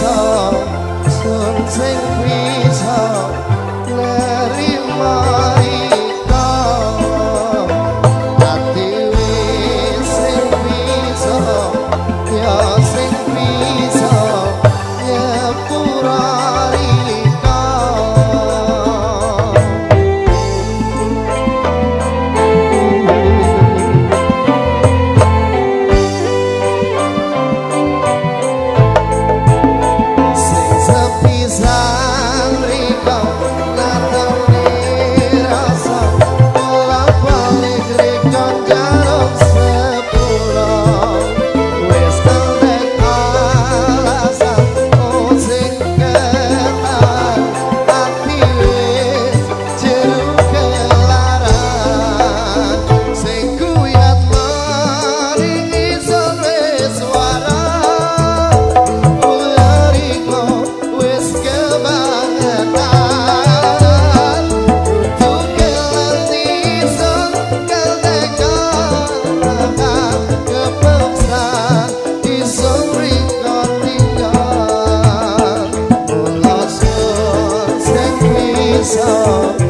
song. সব